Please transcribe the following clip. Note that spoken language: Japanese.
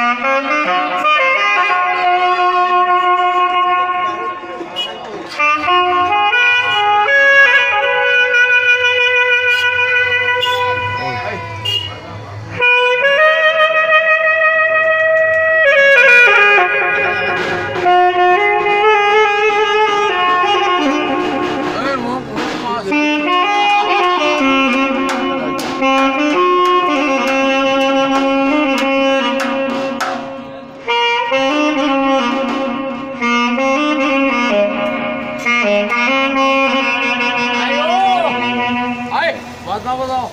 Música はい、わざわざ。